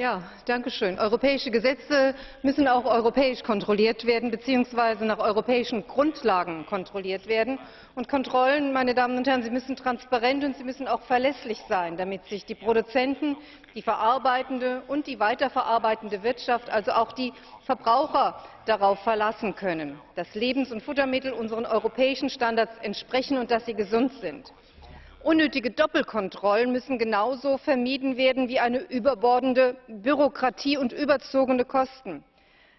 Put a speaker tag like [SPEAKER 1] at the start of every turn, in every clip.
[SPEAKER 1] Ja, danke schön. Europäische Gesetze müssen auch europäisch kontrolliert werden bzw. nach europäischen Grundlagen kontrolliert werden. Und Kontrollen, meine Damen und Herren, sie müssen transparent und sie müssen auch verlässlich sein, damit sich die Produzenten, die verarbeitende und die weiterverarbeitende Wirtschaft, also auch die Verbraucher darauf verlassen können, dass Lebens- und Futtermittel unseren europäischen Standards entsprechen und dass sie gesund sind. Unnötige Doppelkontrollen müssen genauso vermieden werden wie eine überbordende Bürokratie und überzogene Kosten.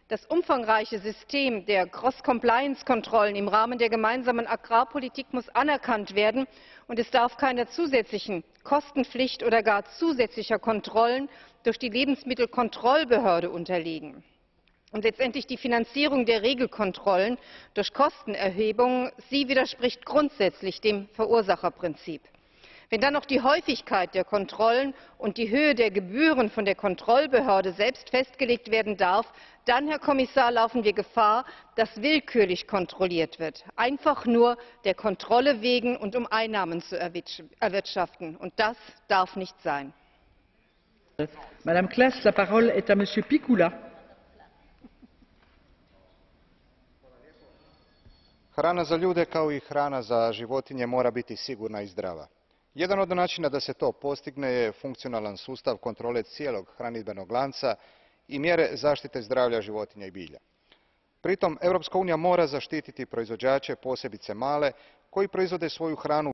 [SPEAKER 1] Das umfangreiche System der Cross-Compliance-Kontrollen im Rahmen der gemeinsamen Agrarpolitik muss anerkannt werden, und es darf keiner zusätzlichen Kostenpflicht oder gar zusätzlicher Kontrollen durch die Lebensmittelkontrollbehörde unterliegen. Und letztendlich die Finanzierung der Regelkontrollen durch Kostenerhebungen, sie widerspricht grundsätzlich dem Verursacherprinzip. Wenn dann noch die Häufigkeit der Kontrollen und die Höhe der Gebühren von der Kontrollbehörde selbst festgelegt werden darf, dann, Herr Kommissar, laufen wir Gefahr, dass willkürlich kontrolliert wird, einfach nur der Kontrolle wegen und um Einnahmen zu erwirtschaften. Und das darf nicht sein.
[SPEAKER 2] Madame Klaas, la parole est à Monsieur Picula.
[SPEAKER 3] Hrana za ljude kao i hrana za životinje mora biti sigurna i zdrava. jedan od načina da se to postigne je funkcionalan sustav kontrole cijelog hranidbenog lanca i mjere zaštite zdravlja životinja i bilja. pritom europska unija mora zaštititi proizvođače posebice male koji proizvode svoju hranu